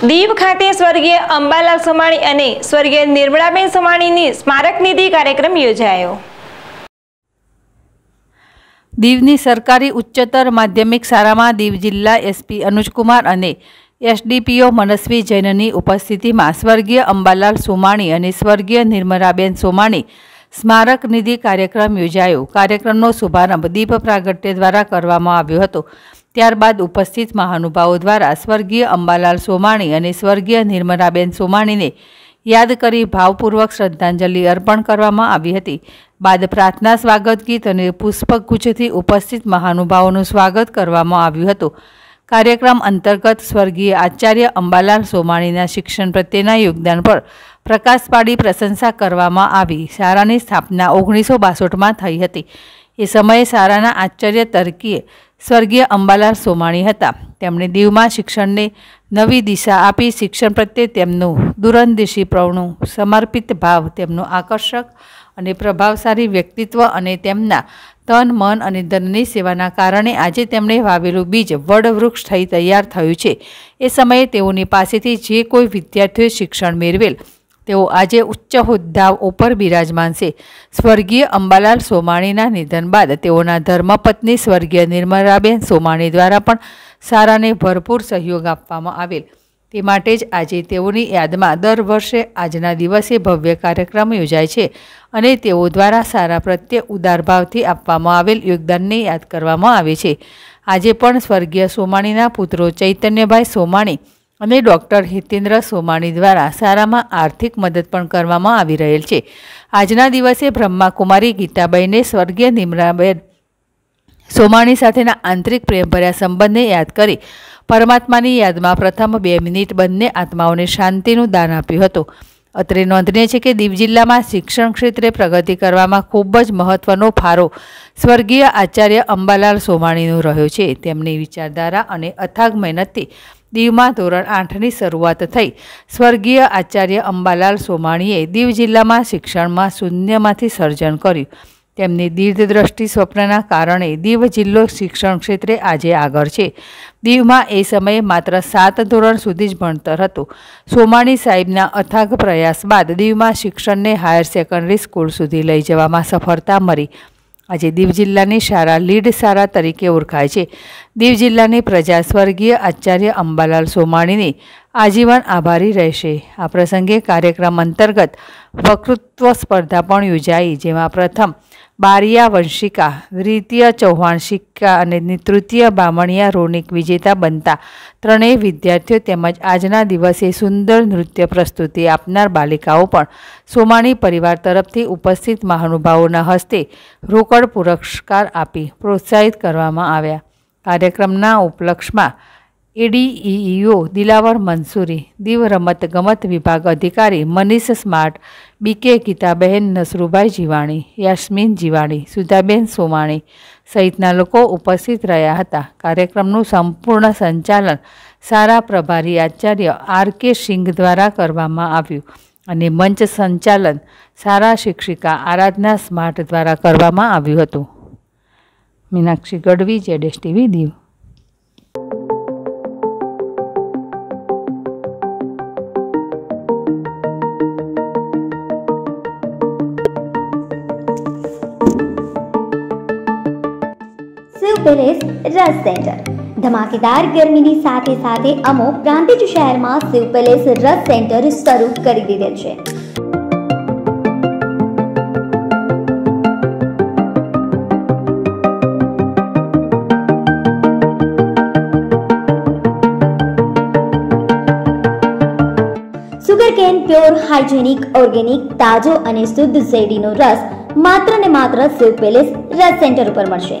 દીવ ખાતે સ્વર્ગીય અંબાલાલ સોમાણી અને સ્વર્ગીય નિર્મળાબેન સોમાણીની સ્મારક નિધિ કાર્યક્રમ યોજાયો. દીવની સરકારી ઉચ્ચતર માધ્યમિક શાળામાં દીવ જિલ્લા એસપી અનુજકુમાર અને એસડીપીઓ મનસ્વી જૈનની ઉપસ્થિતિમાં સ્વર્ગીય અંબાલાલ સોમાણી અને સ્વર્ગીય નિર્મળાબેન સોમાણી સ્મારક નિધિ કાર્યક્રમ યોજાયો. કાર્યક્રમનો શુભારંભ દીપ પ્રાગટ્ય દ્વારા કરવામાં આવ્યો હતો. ત્યારબાદ ઉપસ્થિત મહાનુભાવો દ્વારા સ્વર્ગીય અંબાલાલ સોમાણી અને સ્વર્ગીય નિર્મલાબેન સોમાણીને યાદ કરી ભાવપૂર્વક શ્રદ્ધાંજલિ અર્પણ કરવામાં આવી હતી. બાદ પ્રાર્થના સ્વાગત ગીત અને પુષ્પગુચ્છથી ઉપસ્થિત મહાનુભાવોનું સ્વાગત કરવામાં આવ્યું હતું. કાર્યક્રમ અંતર્ગત સ્વર્ગીય આચાર્ય અંબાલાલ સોમાણીના શિક્ષણ પ્રત્યેના યોગદાન પર પ્રકાશ પાડી પ્રશંસા કરવામાં આવી. શાળાની સ્થાપના ઓગણીસો બાસઠમાં થઈ હતી. એ સમયે શાળાના આચાર્ય તરીકે સ્વર્ગીય અંબાલાલ સોમાણી હતા. તેમણે દીવમાં શિક્ષણને નવી દિશા આપી, શિક્ષણ પ્રત્યે તેમનું દૂરંદેશી પ્રવણું સમર્પિત ભાવ, તેમનું આકર્ષક અને પ્રભાવશાળી વ્યક્તિત્વ અને તેમના તન, મન અને ધનની સેવાના કારણે આજે તેમણે વાવેલું બીજ વડવૃક્ષ થઈ તૈયાર થયું છે. એ સમયે તેઓની પાસેથી જે કોઈ વિદ્યાર્થીઓએ શિક્ષણ મેળવેલ તેઓ આજે ઉચ્ચ હોદ્દા ઉપર બિરાજમાન છે. સ્વર્ગીય અંબાલાલ સોમાણીના નિધન બાદ તેઓના ધર્મપત્ની સ્વર્ગીય નિર્મલાબેન સોમાણી દ્વારા પણ સારાને ભરપૂર સહયોગ આપવામાં આવેલ. તે માટે જ આજે તેઓની યાદમાં દર વર્ષે આજના દિવસે ભવ્ય કાર્યક્રમ યોજાય છે અને તેઓ દ્વારા સારા પ્રત્યે ઉદારભાવથી આપવામાં આવેલ યોગદાનને યાદ કરવામાં આવે છે. આજે પણ સ્વર્ગીય સોમાણીના પુત્રો ચૈતન્યભાઈ સોમાણી અને ડૉક્ટર હિતેન્દ્ર સોમાણી દ્વારા સારામાં આર્થિક મદદ પણ કરવામાં આવી રહેલ છે. આજના દિવસે બ્રહ્માકુમારી ગીતાબાઈને સ્વર્ગીય નિમરાબેન સોમાણી સાથેના આંતરિક પ્રેમભર્યા સંબંધને યાદ કરી પરમાત્માની યાદમાં પ્રથમ બે મિનિટ બંને આત્માઓને શાંતિનું દાન આપ્યું હતું. અત્રે નોંધનીય છે કે દીવ જિલ્લામાં શિક્ષણ ક્ષેત્રે પ્રગતિ કરવામાં ખૂબ જ મહત્ત્વનો ફાળો સ્વર્ગીય આચાર્ય અંબાલાલ સોમાણીનો રહ્યો છે. તેમની વિચારધારા અને અથાગ મહેનતથી દીવમાં ધોરણ આઠની શરૂઆત થઈ. સ્વર્ગીય આચાર્ય અંબાલાલ સોમાણીએ દીવ જિલ્લામાં શિક્ષણમાં શૂન્યમાંથી સર્જન કર્યું. તેમની દીર્ઘદ્રષ્ટિ સ્વપ્નના કારણે દીવ જિલ્લો શિક્ષણ ક્ષેત્રે આજે આગળ છે. દીવમાં એ સમયે માત્ર સાત ધોરણ સુધી જ ભણતર હતું. સોમાણી સાહેબના અથાગ પ્રયાસ બાદ દીવમાં શિક્ષણને હાયર સેકન્ડરી સ્કૂલ સુધી લઈ જવામાં સફળતા મળી. આજે દીવ જિલ્લાની શાળા લીડ શાળા તરીકે ઓળખાય છે. દીવ જિલ્લાની પ્રજા સ્વર્ગીય આચાર્ય અંબાલાલ સોમાણીની આજીવન આભારી રહેશે. આ પ્રસંગે કાર્યક્રમ અંતર્ગત વક્તૃત્વ સ્પર્ધા પણ યોજાઈ, જેમાં પ્રથમ બારિયા વંશિકા, દ્વિતીય ચૌહાણ સિક્કા અને તૃતીય બામણિયા રોનિક વિજેતા બનતા ત્રણેય વિદ્યાર્થીઓ તેમજ આજના દિવસે સુંદર નૃત્ય પ્રસ્તુતિ આપનાર બાલિકાઓ પણ સોમાણી પરિવાર તરફથી ઉપસ્થિત મહાનુભાવોના હસ્તે રોકડ પુરસ્કાર આપી પ્રોત્સાહિત કરવામાં આવ્યા. કાર્યક્રમના ઉપલક્ષમાં એડીઈઓ દિલાવર મંસૂરી દીવ રમત ગમત વિભાગ અધિકારી મનીષ સ્માર્ટ, બીકે ગીતાબહેન નસરુભાઈ જીવાણી, યાસ્મીન જીવાણી, સુધાબેન સોમાણી સહિતના લોકો ઉપસ્થિત રહ્યા હતા. કાર્યક્રમનું સંપૂર્ણ સંચાલન સારા પ્રભારી આચાર્ય આર કે સિંઘ દ્વારા કરવામાં આવ્યું અને મંચ સંચાલન સારા શિક્ષિકા આરાધના સ્માર્ટ દ્વારા કરવામાં આવ્યું હતું. મીનાક્ષી ગઢવી, જેડેશ ટીવી, દીવ. પેલેસ રસ સેન્ટર ધમાકેદાર ગરમીની સાથે સાથે અમો પ્રાંતિજ શહેરમાં શિવ પેલેસ રસ સેન્ટર શરૂ કરી દીધેલ છે. Sugar cane pure hygienic, organic, તાજો અને શુદ્ધ શેરડીનો રસ માત્ર ને માત્ર શિવ પેલેસ રસ સેન્ટર ઉપર મળશે.